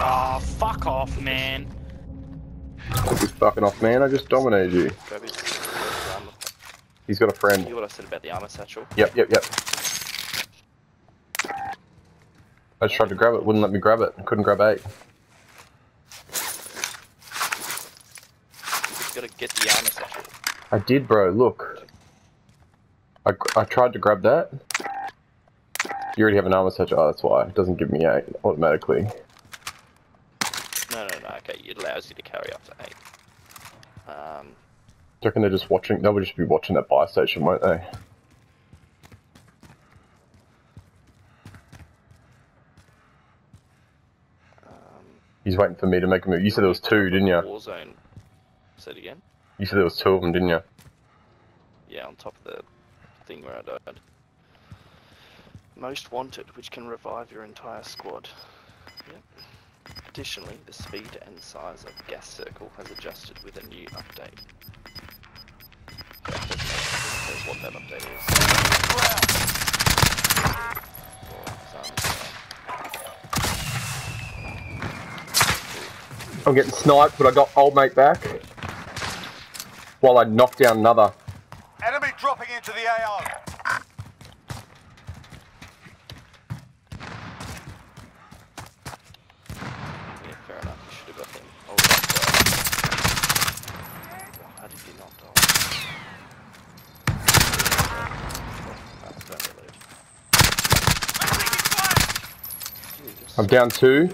Oh, fuck off, man. Don't be fucking off, man. I just dominated you. Grab his, grab his armor. He's got a You friend. hear what I said about the armor satchel? Yep, yep, yep. I just tried to grab it, wouldn't let me grab it. Couldn't grab eight. You gotta get the armor satchel. I did, bro. Look. I, I tried to grab that. You already have an armor satchel. Oh, that's why. It doesn't give me eight automatically. Okay, it allows you to carry up to eight. Um, you reckon they're just watching? They'll just be watching that buy station, won't they? um, He's waiting for me to make a move. You said there was two, didn't you? Warzone. Say it again. You said there was two of them, didn't you? Yeah, on top of the thing where I died. Most wanted, which can revive your entire squad. Yep. Additionally, the speed and size of gas circle has adjusted with a new update. That doesn't doesn't tell us what that update is. I'm getting sniped, but I got old mate back. While I knock down another. Enemy dropping into the AO. Yeah, fair enough. You should have got him. Oh, that guy. How did he not die? Oh, don't reload. Dude, you're I'm down two.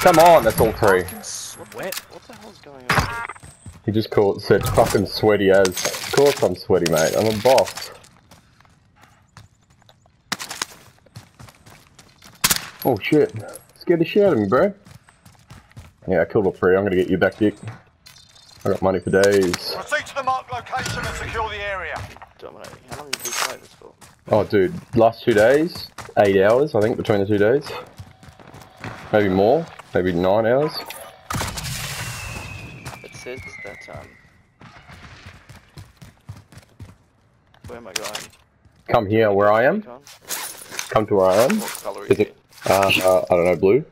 Come on, that's all three. Sweat. What the hell's going on? He just called, said fucking sweaty as. Of course I'm sweaty, mate. I'm a boss. Oh shit. Scared the shit out of me, bro. Yeah, I killed all three. I'm gonna get you back, Dick. I got money for days. Proceed to the marked location and secure the area. Dominating. How long did you play this for? Oh, dude. Last two days, eight hours, I think, between the two days. Maybe more. Maybe nine hours. It says that, um... Where am I going? Come here where I am. Come to where I am. What colour is Is it- Uh, uh, I don't know, blue.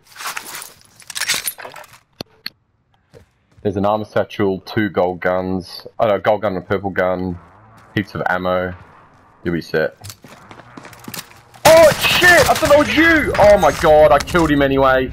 There's an armor satchel, two gold guns. I know, gold gun and a purple gun, heaps of ammo. You'll be set. Oh shit! I thought that was you! Oh my god, I killed him anyway.